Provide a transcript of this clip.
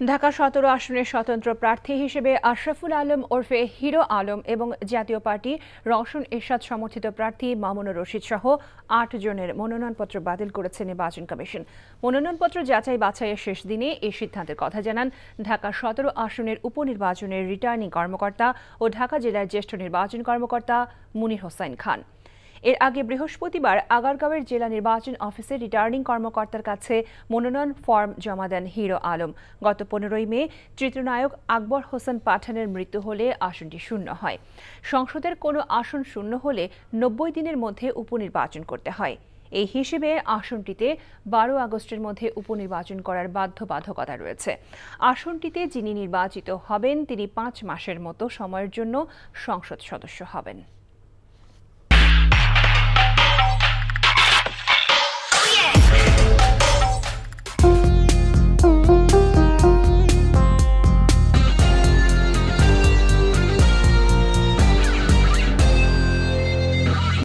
ঢাকা সতেরো আসনের স্বতন্ত্র প্রার্থী হিসেবে আশরাফুল আলম ওরফে হিরো আলম এবং জাতীয় পার্টি রওশন এরশাদ সমর্থিত প্রার্থী মামুনুর রশিদ সহ আট জনের মনোনয়নপত্র বাতিল করেছে নির্বাচন কমিশন। মনোনয়নপত্র যাচাই বাছাইয়ের শেষ দিনে এই সিদ্ধান্তের কথা জানান ঢাকা সতেরো আসনের উপনির্বাচনের রিটার্নিং কর্মকর্তা ও ঢাকা জেলার জ্যেষ্ঠ নির্বাচন কর্মকর্তা মুনির হোসাইন খান। এর আগে বৃহস্পতিবার আগারগাঁওয়ের জেলা নির্বাচন অফিসে রিটার্নিং কর্মকর্তার কাছে মনোনয়ন ফর্ম জমা দেন হিরো আলম। গত পনেরোই মে চিত্রনায়ক আকবর হোসেন পাঠানের মৃত্যু হলে আসনটি শূন্য হয়। সংসদের কোনো আসন শূন্য হলে নব্বই দিনের মধ্যে উপনির্বাচন করতে হয়। এই হিসেবে আসনটিতে বারো আগস্টের মধ্যে উপনির্বাচন করার বাধ্যবাধকতা রয়েছে। আসনটিতে যিনি নির্বাচিত হবেন, তিনি পাঁচ মাসের মতো সময়ের জন্য সংসদ সদস্য হবেন।